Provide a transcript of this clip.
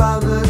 about the